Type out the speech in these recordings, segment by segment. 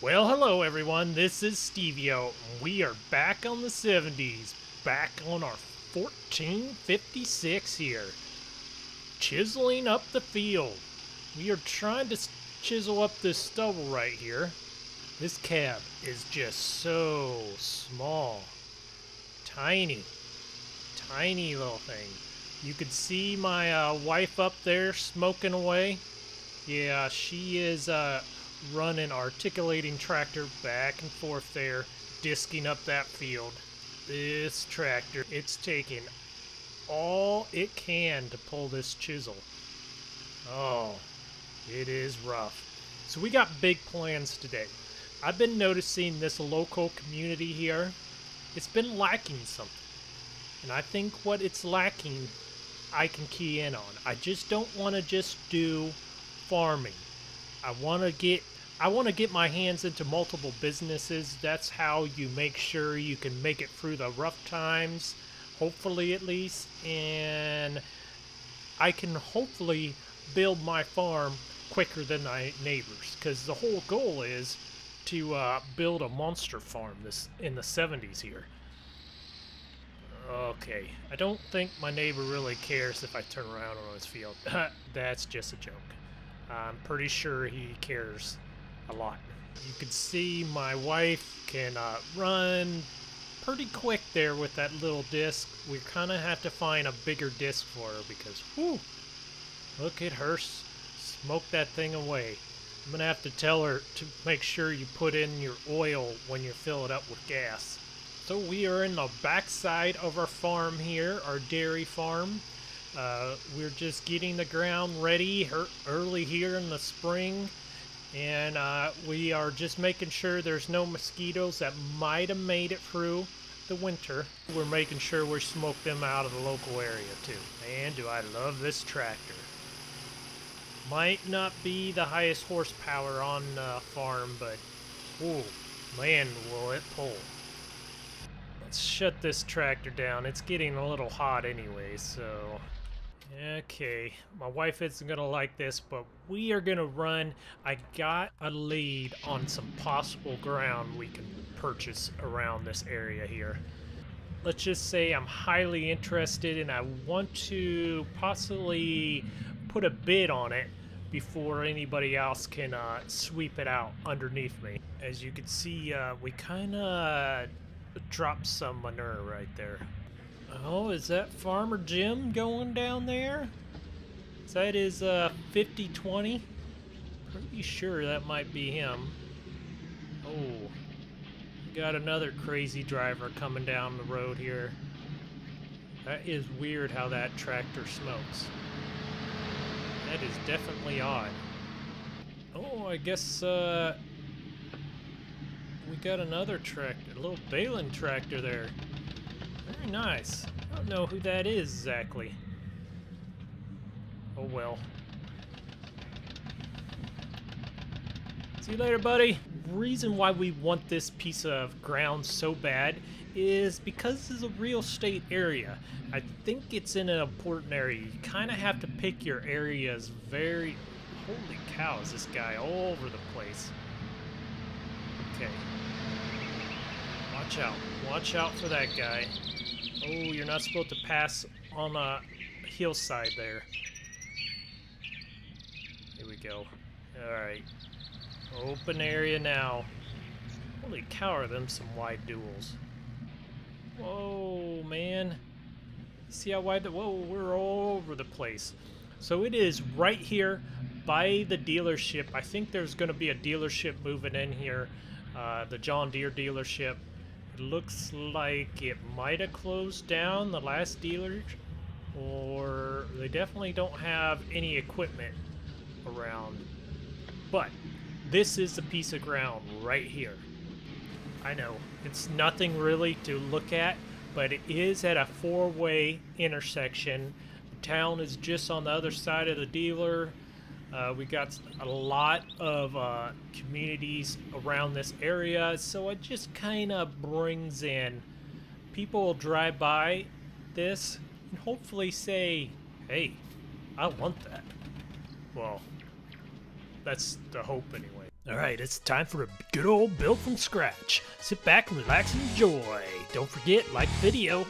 Well, hello everyone, this is Steveo. We are back on the 70s, back on our 1456 here, chiseling up the field. We are trying to chisel up this stubble right here. This cab is just so small, tiny, tiny little thing. You could see my uh, wife up there smoking away. Yeah, she is uh, running articulating tractor back and forth there, disking up that field. This tractor, it's taking all it can to pull this chisel. Oh, it is rough. So we got big plans today. I've been noticing this local community here. It's been lacking something. And I think what it's lacking, I can key in on. I just don't want to just do farming. I want to get I want to get my hands into multiple businesses. That's how you make sure you can make it through the rough times, hopefully at least, and I can hopefully build my farm quicker than my neighbors because the whole goal is to uh, build a monster farm this in the 70s here. Okay, I don't think my neighbor really cares if I turn around on his field. That's just a joke. I'm pretty sure he cares a lot. You can see my wife can uh, run pretty quick there with that little disc. We kind of have to find a bigger disc for her because, whoo, look at her smoke that thing away. I'm gonna have to tell her to make sure you put in your oil when you fill it up with gas. So we are in the backside of our farm here, our dairy farm. Uh, we're just getting the ground ready early here in the spring, and uh, we are just making sure there's no mosquitoes that might have made it through the winter. We're making sure we smoke them out of the local area too. Man, do I love this tractor. Might not be the highest horsepower on the farm, but oh man, will it pull. Let's shut this tractor down. It's getting a little hot anyway, so Okay, my wife isn't gonna like this, but we are gonna run. I got a lead on some possible ground we can purchase around this area here. Let's just say I'm highly interested and I want to possibly put a bid on it before anybody else can uh, sweep it out underneath me. As you can see, uh, we kind of dropped some manure right there. Oh, is that Farmer Jim going down there? Is that his uh, 5020? Pretty sure that might be him. Oh, got another crazy driver coming down the road here. That is weird how that tractor smokes. That is definitely odd. Oh, I guess uh, we got another tractor, a little Balin tractor there. Very nice. I don't know who that is exactly. Oh well. See you later, buddy. Reason why we want this piece of ground so bad is because this is a real estate area. I think it's in an important area. You kind of have to pick your areas very... Holy cow, is this guy all over the place. Okay. Watch out. Watch out for that guy. Oh, you're not supposed to pass on a hillside there. Here we go. Alright. Open area now. Holy cow, are them some wide duals. Whoa, man. See how wide the... Whoa, we're all over the place. So it is right here by the dealership. I think there's going to be a dealership moving in here. Uh, the John Deere dealership. Looks like it might have closed down the last dealer, or they definitely don't have any equipment around. But this is a piece of ground right here. I know it's nothing really to look at, but it is at a four-way intersection. The town is just on the other side of the dealer. Uh, we got a lot of uh, communities around this area, so it just kind of brings in people will drive by this and hopefully say, "Hey, I want that." Well, that's the hope anyway. All right, it's time for a good old build from scratch. Sit back and relax and enjoy. Don't forget, like the video.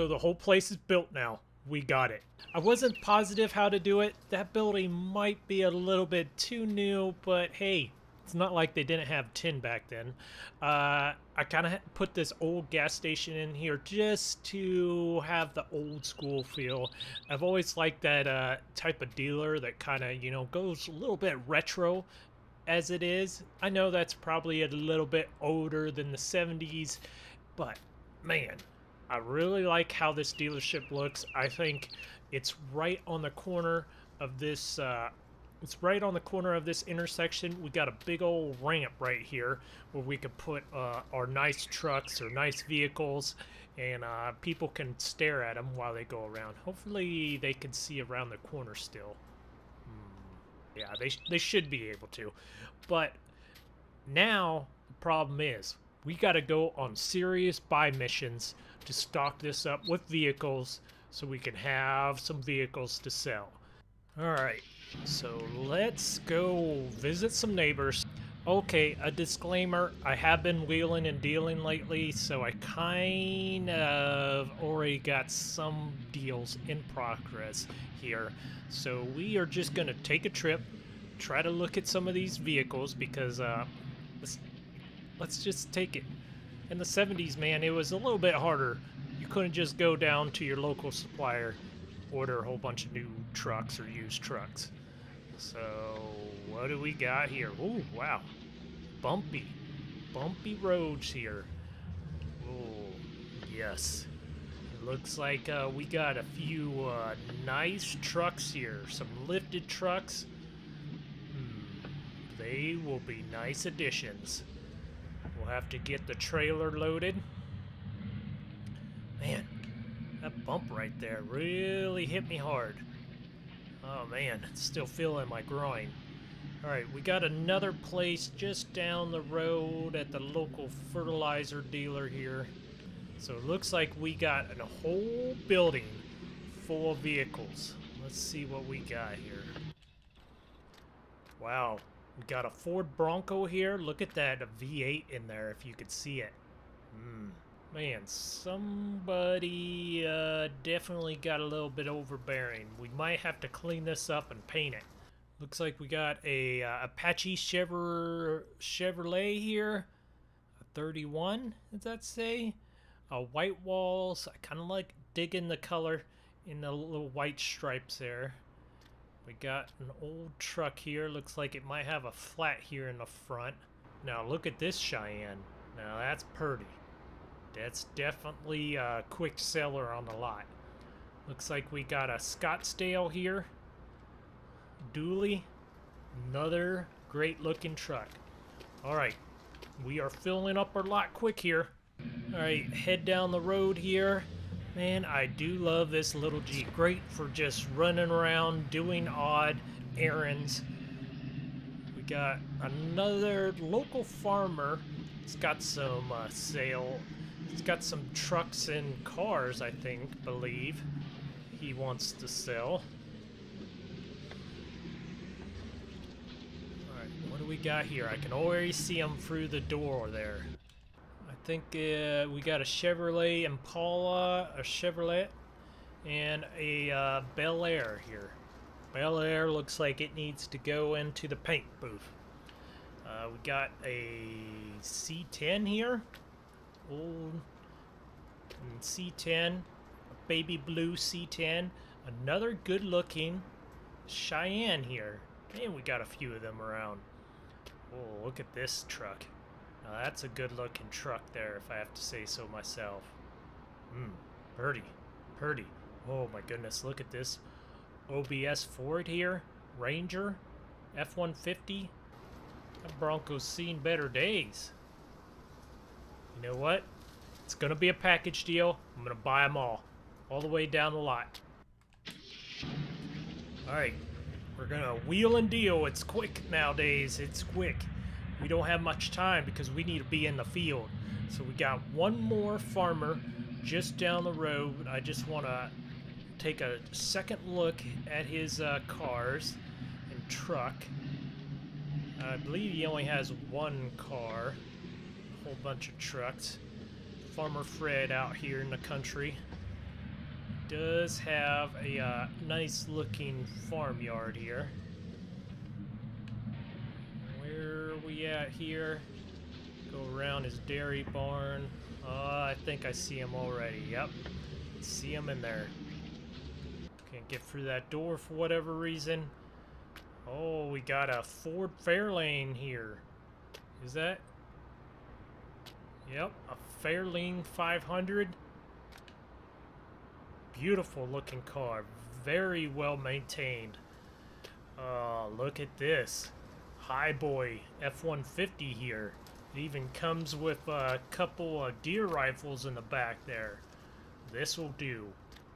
So the whole place is built now. We got it. I wasn't positive how to do it. That building might be a little bit too new, but hey, it's not like they didn't have tin back then. Uh, I kind of put this old gas station in here just to have the old school feel. I've always liked that uh, type of dealer that kind of, you know, goes a little bit retro as it is. I know that's probably a little bit older than the 70s, but man, I really like how this dealership looks. I think it's right on the corner of this uh, it's right on the corner of this intersection. We got a big old ramp right here where we could put uh, our nice trucks or nice vehicles and uh, people can stare at them while they go around. Hopefully they can see around the corner still. Hmm. Yeah, they, they should be able to. But now the problem is we got to go on serious buy missions to stock this up with vehicles so we can have some vehicles to sell. Alright, so let's go visit some neighbors. Okay, a disclaimer, I have been wheeling and dealing lately, so I kind of already got some deals in progress here. So we are just going to take a trip, try to look at some of these vehicles, because uh, let's, let's just take it. In the 70s, man, it was a little bit harder. You couldn't just go down to your local supplier order a whole bunch of new trucks or used trucks. So, what do we got here? Oh, wow. Bumpy. Bumpy roads here. Oh, yes. It looks like uh, we got a few uh, nice trucks here. Some lifted trucks. Hmm. They will be nice additions. Have to get the trailer loaded. Man, that bump right there really hit me hard. Oh man, still feeling my groin. Alright, we got another place just down the road at the local fertilizer dealer here. So it looks like we got a whole building full of vehicles. Let's see what we got here. Wow, got a Ford Bronco here. Look at that, V8 in there if you could see it. Hmm. Man, somebody uh, definitely got a little bit overbearing. We might have to clean this up and paint it. Looks like we got a uh, Apache Chevrolet, Chevrolet here. A 31, does that say? Uh, white walls. I kind of like digging the color in the little white stripes there. We got an old truck here. Looks like it might have a flat here in the front. Now look at this Cheyenne. Now that's pretty. That's definitely a quick seller on the lot. Looks like we got a Scottsdale here. Dually. Another great looking truck. Alright. We are filling up our lot quick here. Alright, head down the road here. Man, I do love this little Jeep. Great for just running around, doing odd errands. We got another local farmer. It's got some uh, sale It's got some trucks and cars, I think, believe, he wants to sell. Alright, what do we got here? I can already see him through the door there. I think uh, we got a Chevrolet Impala, a Chevrolet, and a uh, Bel Air here. Bel Air looks like it needs to go into the paint booth. Uh, we got a C10 here old C10, a baby blue C10, another good looking Cheyenne here. And we got a few of them around. Oh, look at this truck. Now that's a good looking truck there, if I have to say so myself. Hmm, pretty, pretty. Oh my goodness, look at this OBS Ford here. Ranger, F-150. That Bronco's seen better days. You know what? It's gonna be a package deal. I'm gonna buy them all. All the way down the lot. Alright. We're gonna wheel and deal. It's quick nowadays. It's quick. We don't have much time because we need to be in the field. So we got one more farmer just down the road. I just want to take a second look at his uh, cars and truck. I believe he only has one car a whole bunch of trucks. Farmer Fred out here in the country. does have a uh, nice looking farmyard here. At here? Go around his dairy barn. Oh, I think I see him already. Yep. See him in there. Can't get through that door for whatever reason. Oh, we got a Ford Fairlane here. Is that? Yep, a Fairlane 500. Beautiful looking car. Very well maintained. Oh, look at this. Highboy F-150 here. It even comes with a couple of deer rifles in the back there. This will do.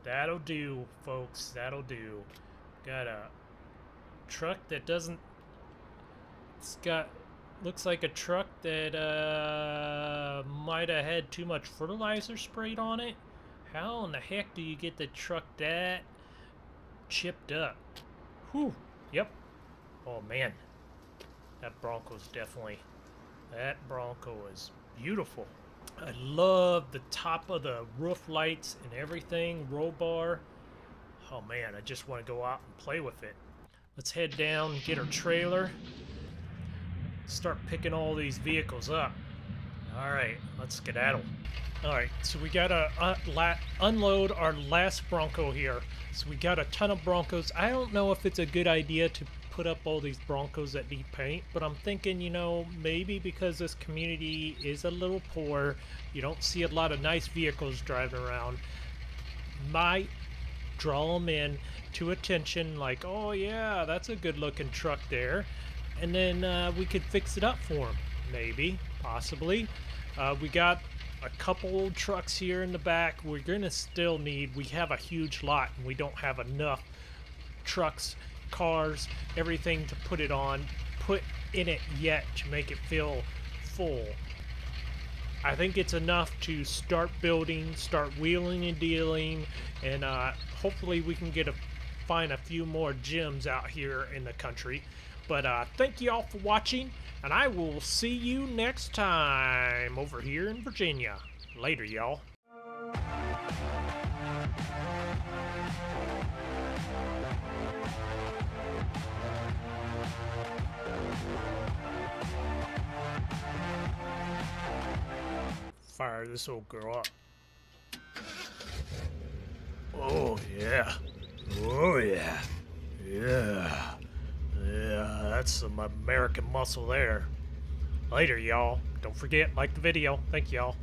That'll do, folks. That'll do. Got a truck that doesn't... It's got... Looks like a truck that uh, might have had too much fertilizer sprayed on it. How in the heck do you get the truck that chipped up? Whew. Yep. Oh, man. That Bronco's definitely... That Bronco is beautiful. I love the top of the roof lights and everything, roll bar. Oh man, I just want to go out and play with it. Let's head down, get our trailer, start picking all these vehicles up. All right, let's skedaddle. All right, so we got to uh, unload our last Bronco here. So we got a ton of Broncos. I don't know if it's a good idea to put up all these Broncos that need paint, but I'm thinking, you know, maybe because this community is a little poor, you don't see a lot of nice vehicles driving around, might draw them in to attention, like, oh yeah, that's a good looking truck there, and then uh, we could fix it up for them, maybe, possibly. Uh, we got a couple old trucks here in the back. We're gonna still need, we have a huge lot and we don't have enough trucks cars, everything to put it on, put in it yet to make it feel full. I think it's enough to start building, start wheeling and dealing, and uh, hopefully we can get a find a few more gems out here in the country. But uh, thank you all for watching, and I will see you next time over here in Virginia. Later, y'all. This old girl up. Oh, yeah. Oh, yeah. Yeah. Yeah, that's some American muscle there. Later, y'all. Don't forget, like the video. Thank y'all.